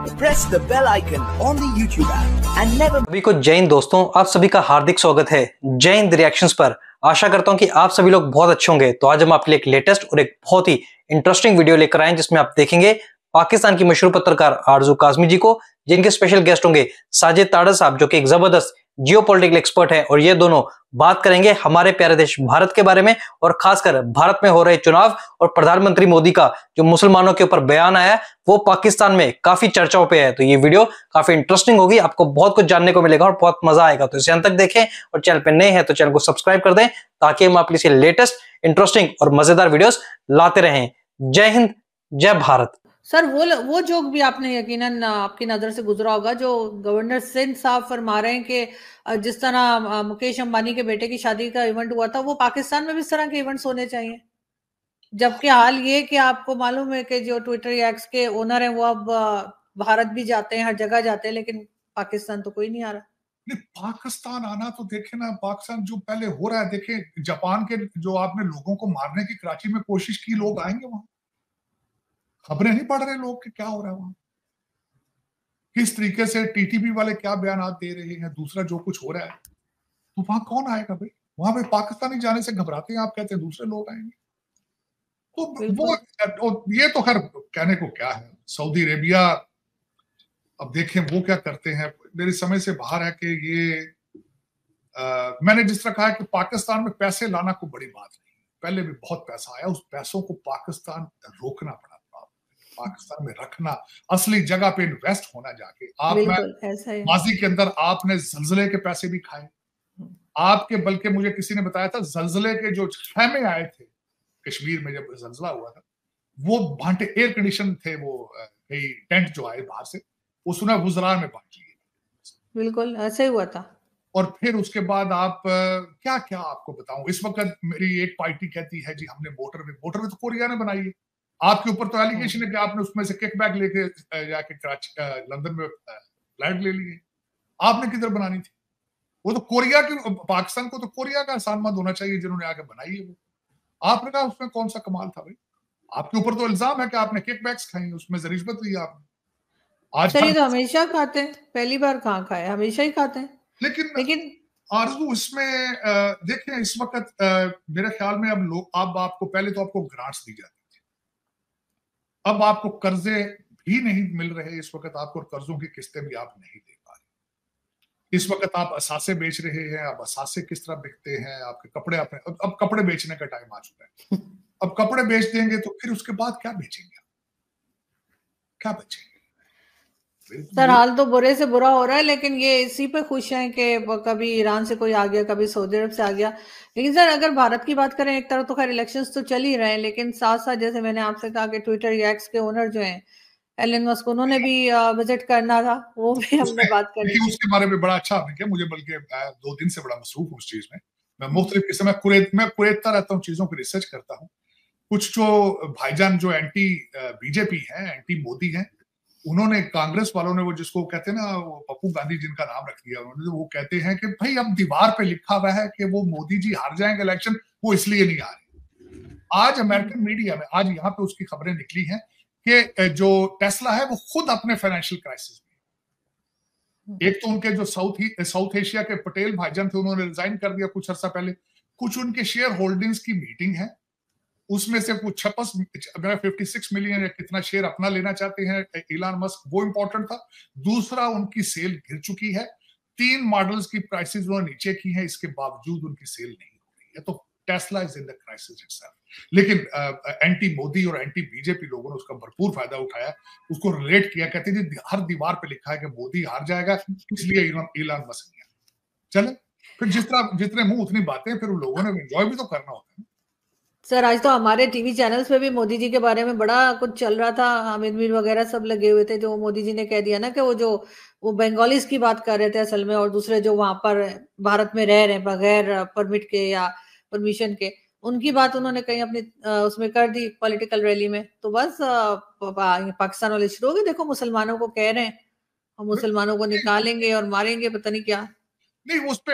press the bell icon on the and never सभी को जय हिंद दोस्तों, आप सभी का हार्दिक स्वागत है। जय हिंद रिएक्शंस पर। आशा करता हूँ कि आप सभी लोग बहुत अच्छे होंगे। तो आज हम आपके लिए एक लेटेस्ट और एक बहुत ही इंटरेस्टिंग वीडियो लेकर आए जिसमें आप देखेंगे पाकिस्तान की मशहूर पत्रकार आरज़ू काजमी जी को, जिनके स्पेशल गेस्ट होंगे साजिद ताड़ा साहब, जो कि एक ज़बरदस्त जियो एक्सपर्ट है और ये दोनों बात करेंगे हमारे प्यारे देश भारत के बारे में और खासकर भारत में हो रहे चुनाव और प्रधानमंत्री मोदी का जो मुसलमानों के ऊपर बयान आया वो पाकिस्तान में काफ़ी चर्चाओं पे है। तो ये वीडियो काफ़ी इंटरेस्टिंग होगी, आपको बहुत कुछ जानने को मिलेगा और बहुत मज़ा आएगा। तो इसे अंत तक देखें और चैनल पर नए हैं तो चैनल को सब्सक्राइब कर दें ताकि हम आपके लिए लेटेस्ट इंटरेस्टिंग और मज़ेदार वीडियोस लाते रहें। जय हिंद, जय भारत। सर, वो वो जोक भी आपने यकीनन आपकी नज़र से गुजरा होगा, जो गवर्नर सिंध साहब फरमा रहे हैं कि जिस तरह मुकेश अंबानी के बेटे की शादी का इवेंट हुआ था, वो पाकिस्तान में भी इस तरह के इवेंट्स होने चाहिए। जबकि हाल ये कि आपको मालूम है कि जो ट्विटर एक्स के ओनर हैं, वो अब भारत भी जाते हैं, हर जगह जाते हैं, लेकिन पाकिस्तान तो कोई नहीं आ रहा। पाकिस्तान आना तो देखे ना, पाकिस्तान जो पहले हो रहा है, देखे, जापान के जो आपने लोगों को मारने की कराची में कोशिश की, लोग आएँगे वहाँ। खबरें नहीं पढ़ रहे लोग कि क्या हो रहा है वहाँ? किस तरीके से टीटीपी वाले क्या बयान दे रहे हैं? दूसरा जो कुछ हो रहा है तो वहाँ कौन आएगा भाई? वहाँ पे पाकिस्तानी जाने से घबराते हैं आप कहते हैं दूसरे लोग आएँगे। तो वो ये तो खैर कहने को क्या है? सऊदी अरेबिया अब देखें वो क्या करते हैं? मेरी समय से बाहर है कि ये आ, मैंने जिस तरह कहा कि पाकिस्तान में पैसे लाना कोई बड़ी बात नहीं पहले भी बहुत पैसा आया उस पैसों को पाकिस्तान रोकना पड़ा। पाकिस्तान में रखना असली जगह पे इन्वेस्ट होना जाके। आप माजी के अंदर आपने जलजले के पैसे भी खाए। आपके बल्कि मुझे किसी ने बताया था जलजले के जो खेमे आए थे कश्मीर में जब जलजला हुआ था वो बांटे एयर कंडीशन थे वो कई टेंट जो आए बाहर से वो सुना गुजरात में बांट लिए। बिल्कुल ऐसे हुआ था। और फिर उसके बाद आप क्या क्या आपको बताऊँ? इस वक्त मेरी एक पार्टी कहती है जी हमने मोटर में मोटर में तो कोरिया ने बनाई है। आपके ऊपर तो एलिगेशन है। कि आपने उसमें से किक बैक लेके जाके कराची लंदन में फ्लैट ले लिए। आपने किधर बनानी थी? वो तो कोरिया की पाकिस्तान को तो कोरिया का सानमंद होना चाहिए जिन्होंने आके बनाई है वो। आपने कहा उसमें कौन सा कमाल था भाई? आपके ऊपर तो इल्ज़ाम है कि आपने किक बैक्स खाई उसमें रिश्वत ली आपने। आज सर तो हमेशा खाते हैं। पहली बार कहाँ खाए? हमेशा ही खाते हैं। लेकिन लेकिन आरज़ू इसमें देखें इस वक्त मेरे ख्याल में अब लोग अब आपको पहले तो आपको ग्रांट्स दी जाती अब आपको कर्जे भी नहीं मिल रहे इस वक्त आपको कर्जों की किस्तें भी आप नहीं दे पा रहे। इस वक्त आप असासे बेच रहे हैं आप असासे किस तरह बिकते हैं आपके कपड़े आपने अब, अब कपड़े बेचने का टाइम आ चुका है। अब कपड़े बेच देंगे तो फिर उसके बाद क्या बेचेंगे क्या बेचेंगे? सर हाल तो बुरे से बुरा हो रहा है लेकिन ये इसी पे खुश हैं कि कभी ईरान से कोई आ गया कभी सऊदी अरब से आ गया। लेकिन सर अगर भारत की बात करें एक तरफ़ तो खैर इलेक्शंस तो चल ही रहे हैं लेकिन साथ साथ जैसे मैंने आपसे कहा कि ट्विटर या एक्स के ओनर जो हैं एलन मस्क उन्होंने भी विज़िट करना था वो भी हमने बात करी उसके बारे में बड़ा अच्छा आपने किया मुझे बल्कि दो दिन से बड़ा मसरूफ हूँ उस चीज़ में। मैं मुख्तलिफ़ किस्म में कुरेद मैं कुरेदता रहता हूँ चीज़ों की रिसर्च करता हूँ। कुछ जो भाईजान जो एंटी बीजेपी है एंटी मोदी है उन्होंने कांग्रेस वालों ने वो जिसको कहते हैं ना वो पप्पू गांधी जिनका नाम रख दिया उन्होंने तो वो कहते हैं कि भाई अब दीवार पे लिखा हुआ है कि वो मोदी जी हार जाएँगे इलेक्शन वो इसलिए नहीं आ रहे आज अमेरिकन मीडिया में आज यहाँ पे उसकी खबरें निकली हैं कि जो टेस्ला है वो खुद अपने फाइनेंशियल क्राइसिस में। एक तो उनके जो साउथ साउथ एशिया के पटेल भाईजान थे उन्होंने रिजाइन कर दिया कुछ अर्सा पहले। कुछ उनके शेयर होल्डिंग्स की मीटिंग है। उसमें से कुछ छपस फिफ्टी सिक्स मिलियन या कितना शेयर अपना लेना चाहते हैं इलान मस्क वो इंपॉर्टेंट था। दूसरा, उनकी सेल गिर चुकी है। तीन मॉडल्स की प्राइसेस उन्होंने नीचे की है, इसके बावजूद उनकी सेल नहीं हो रही है। तो Tesla is in the crisis itself लेकिन एंटी मोदी और एंटी बीजेपी लोगों ने उसका भरपूर फ़ायदा उठाया। उसको रिलेट किया, कहते थे हर दीवार पे लिखा है कि मोदी हार जाएगा, इसलिए इलान मस्क नहीं चले, फिर जिस तरह, जितने मुँह उतनी बातें, फिर उन लोगों ने एंजॉय भी तो करना होता है सर, आज तो हमारे टीवी चैनल्स पे भी मोदी जी के बारे में बड़ा कुछ चल रहा था। हामिद मीर वगैरह सब लगे हुए थे, जो मोदी जी ने कह दिया ना कि वो जो, वो बंगालीज की बात कर रहे थे असल में, और दूसरे जो वहाँ पर भारत में रह रहे हैं, बगैर परमिट के या परमिशन के, उनकी बात उन्होंने कहीं अपनी उसमें कर दी पॉलिटिकल रैली में। तो बस पाकिस्तान वाले शुरू हो गए। देखो, मुसलमानों को कह रहे हैं, हम मुसलमानों को निकालेंगे और मारेंगे, पता नहीं क्या। नहीं, उस पे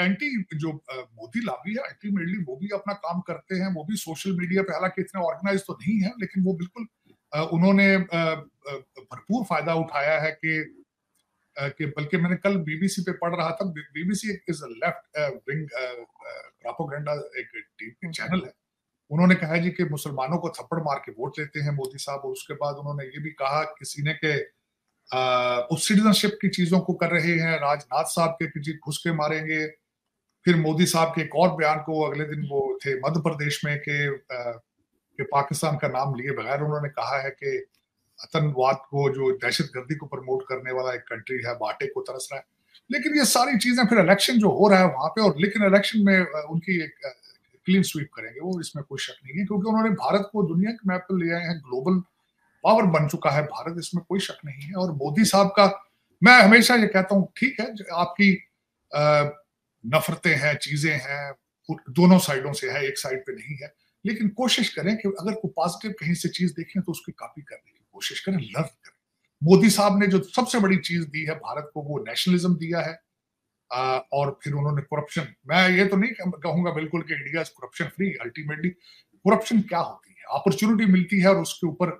एंटी जो मोदी लाभी है अल्टीमेटली वो भी अपना काम करते हैं, वो भी सोशल मीडिया पे, हालाँकि इतने ऑर्गेनाइज तो नहीं है, लेकिन वो बिल्कुल उन्होंने भरपूर फ़ायदा उठाया है कि कि बल्कि मैंने कल बीबीसी पे पढ़ रहा था BBC is left wing propaganda एक टीवी चैनल है। उन्होंने कहा जी कि मुसलमानों को थप्पड़ मार के वोट लेते हैं मोदी साहब, और उसके बाद उन्होंने ये भी कहा, किसी ने के उस सिटीजनशिप की चीज़ों को कर रहे हैं। राजनाथ साहब के जी घुस के मारेंगे। फिर मोदी साहब के एक और बयान को अगले दिन वो थे मध्य प्रदेश में के, के पाकिस्तान का नाम लिए बगैर उन्होंने कहा है कि आतंकवाद को जो दहशत गर्दी को प्रमोट करने वाला एक कंट्री है बाटे को तरस रहा है। लेकिन ये सारी चीज़ें फिर इलेक्शन जो हो रहा है वहाँ पे और लेकिन इलेक्शन में उनकी एक क्लीन स्वीप करेंगे वो इसमें कोई शक नहीं है क्योंकि उन्होंने भारत को दुनिया के मैप पर ले आए हैं ग्लोबल पावर बन चुका है भारत इसमें कोई शक नहीं है। और मोदी साहब का मैं हमेशा ये कहता हूँ ठीक है आपकी नफरतें हैं चीज़ें हैं दोनों साइडों से है एक साइड पे नहीं है। लेकिन कोशिश करें कि अगर कोई पॉजिटिव कहीं से चीज़ देखें तो उसकी कॉपी करने की कोशिश करें लर्न करें। मोदी साहब ने जो सबसे बड़ी चीज़ दी है भारत को वो नेशनलिज्म दिया है। आ, और फिर उन्होंने करप्शन मैं ये तो नहीं कहूँगा बिल्कुल कि India corruption free ultimately corruption क्या होती है? अपॉर्चुनिटी मिलती है और उसके ऊपर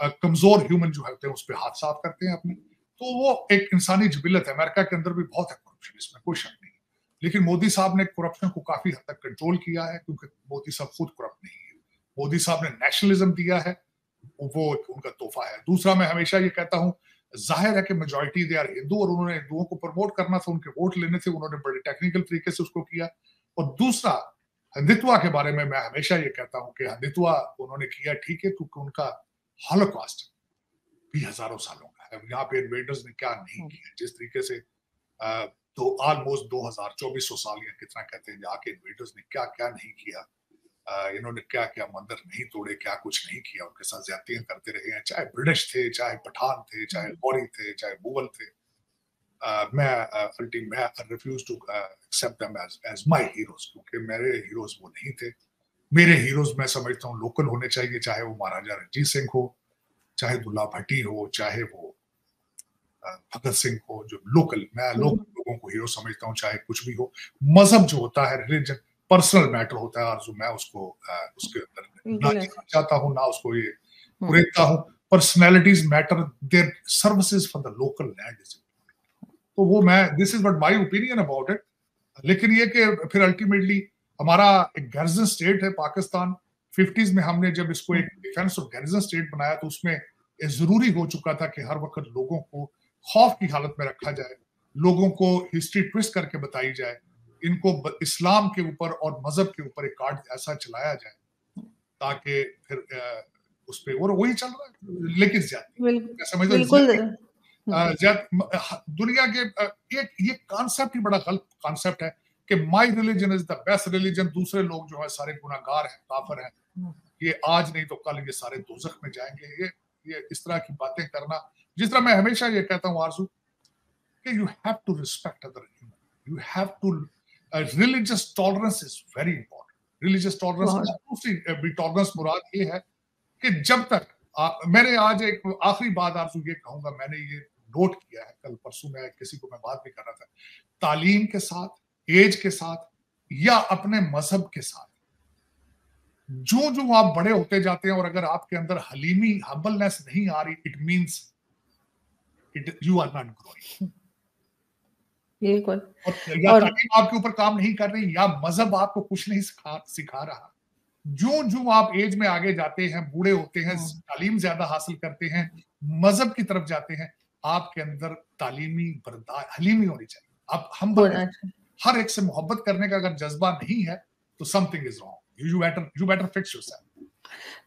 कमज़ोर ह्यूमन जो होते हैं, उस पर हाथ साफ़ करते हैं अपने। तो वो एक इंसानी जबिलत है। अमेरिका के अंदर भी बहुत है करप्शन इसमें कोई शक नहीं। लेकिन मोदी साहब ने करप्शन को काफ़ी हद तक कंट्रोल किया है, क्योंकि मोदी साहब खुद करप्ट नहीं है। मोदी साहब ने नेशनलिज्म दिया है, वो उनका तोहफा है। दूसरा मैं हमेशा ये कहता हूँ, ज़ाहिर है कि मेजोरिटी दे आर हिंदू और उन्होंने हिंदुओं को प्रमोट करना था, उनके वोट लेने थे, उन्होंने बड़े टेक्निकल तरीके से उसको किया। और दूसरा, हिंदुत्वा के बारे में मैं हमेशा ये कहता हूँ कि हिंदुत्वा उन्होंने किया, ठीक है, क्योंकि उनका हॉलोकॉस्ट भी हज़ारों सालों का है यहाँ पे इन्वेडर्स ने क्या नहीं हम्म। किया जिस तरीके से तो ऑलमोस्ट दो हज़ार चौबीस सौ साल या कितना कहते हैं जाके इन्वेडर्स ने क्या क्या नहीं किया इन्होंने क्या क्या मंदिर नहीं तोड़े क्या कुछ नहीं किया उनके साथ ज्यादतियाँ करते रहे हैं चाहे ब्रिटिश थे चाहे पठान थे चाहे। गौरी थे चाहे मुगल थे Uh, मैं अल्टी मैं refuse to accept them as as my heroes क्योंकि मेरे हीरोज वो नहीं थे मेरे हीरोज मैं समझता हूँ लोकल होने चाहिए चाहे वो महाराजा रणजीत सिंह हो चाहे दुल्ला भट्टी हो चाहे वो भगत सिंह हो जो लोकल मैं लोकल हम्म। लोगों को हीरो समझता हूँ चाहे कुछ भी हो। मज़हब जो होता है रिलीजन पर्सनल मैटर होता है और मैं उसको उसके अंदर ना देखना चाहता हूँ ना उसको ये हम्म। कुरेदता हूँ। Personalities matter there services for the local land is तो वो मैं this is what my opinion about it लेकिन ये कि फिर अल्टीमेटली हमारा एक गैरजन स्टेट है पाकिस्तान। फिफ्टीज में हमने जब इसको एक डिफेंस और गैरजन स्टेट बनाया तो उसमें ज़रूरी हो चुका था कि हर वक्त लोगों को खौफ की हालत में रखा जाए लोगों को हिस्ट्री ट्विस्ट करके बताई जाए इनको इस्लाम के ऊपर और मज़हब के ऊपर एक कार्ड ऐसा चलाया जाए ताकि फिर उस पर और वही चल रहा है लेकिन ज़्यादा। समझ दुनिया के एक ये कॉन्सेप्ट ही बड़ा गलत कॉन्सेप्ट है। कि my religion is the best religion दूसरे लोग जो है सारे गुनागार हैं काफर हैं। ये आज नहीं तो कल ये सारे दोजख में जाएँगे। ये ये इस तरह की बातें करना। जिस तरह मैं हमेशा ये कहता हूँ आरज़ू कि you have to respect other human you have to religious tolerance is very important religious tolerance दूसरी टॉलरेंस मुराद ये है कि जब तक आ, मैंने आज एक आखिरी बात आरज़ू ये कहूँगा मैंने ये नोट किया है कल परसों में किसी को मैं बात भी कर रहा था। तालीम के साथ एज के साथ या अपने मज़हब के साथ। जो जो आप बड़े होते जाते हैं और अगर आपके अंदर हलीमी हम्बलनेस नहीं आ रही it means it you are not growing बिल्कुल। या और... आपके ऊपर काम नहीं कर रही या मज़हब आपको कुछ नहीं सिखा सिखा रहा। जो जो आप एज में आगे जाते हैं बूढ़े होते हैं हाँ। तालीम ज़्यादा हासिल करते हैं मज़हब की तरफ़ जाते हैं आपके अंदर तालीमी बर्दार हलीमी होनी चाहिए। आप हम हर एक से मोहब्बत करने का अगर जज्बा नहीं है तो something is wrong you better you better fix yourself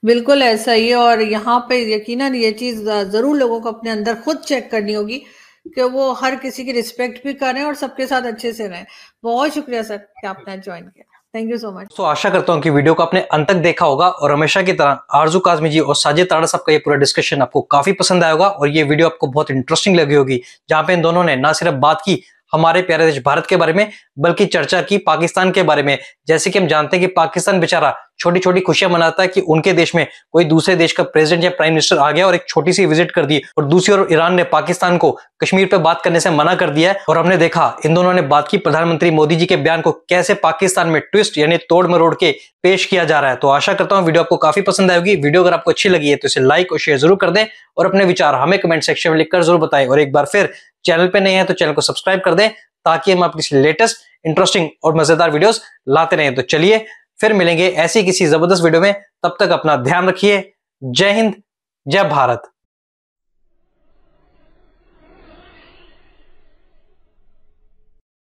बिल्कुल ऐसा ही है और यहाँ पे यकीनन ये चीज़ ज़रूर लोगों को अपने अंदर खुद चेक करनी होगी कि वो हर किसी की रिस्पेक्ट भी करें और सबके साथ अच्छे से रहें। बहुत शुक्रिया सर कि आपने ज्वाइन किया। थैंक यू सो मच तो आशा करता हूँ कि वीडियो को आपने अंत तक देखा होगा और हमेशा की तरह आरज़ू काजमी जी और साजिद ताड़ा साहब का ये पूरा डिस्कशन आपको काफ़ी पसंद आया होगा और ये वीडियो आपको बहुत इंटरेस्टिंग लगी होगी जहाँ पे इन दोनों ने ना सिर्फ़ बात की हमारे प्यारे देश भारत के बारे में, बल्कि चर्चा की पाकिस्तान के बारे में। जैसे कि हम जानते हैं कि पाकिस्तान बेचारा छोटी छोटी खुशियाँ मनाता है कि उनके देश में कोई दूसरे देश का प्रेसिडेंट या प्राइम मिनिस्टर आ गया और एक छोटी सी विज़िट कर दी और दूसरी ओर ईरान ने पाकिस्तान को कश्मीर पर बात करने से मना कर दिया है। और हमने देखा, इन दोनों ने बात की, प्रधानमंत्री मोदी जी के बयान को कैसे पाकिस्तान में ट्विस्ट यानी तोड़ मरोड़ के पेश किया जा रहा है। तो आशा करता हूँ वीडियो आपको काफ़ी पसंद आएगी वीडियो अगर आपको अच्छी लगी है तो इसे लाइक और शेयर ज़रूर कर दें और अपने विचार हमें कमेंट सेक्शन में लिखकर ज़रूर बताएँ। और एक बार फिर चैनल पे नहीं है तो चैनल को सब्सक्राइब कर दें ताकि हम आपकी लेटेस्ट इंटरेस्टिंग और मज़ेदार वीडियोस लाते रहें। तो चलिए फिर मिलेंगे ऐसी किसी ज़बरदस्त वीडियो में। तब तक अपना ध्यान रखिए। जय हिंद, जय भारत।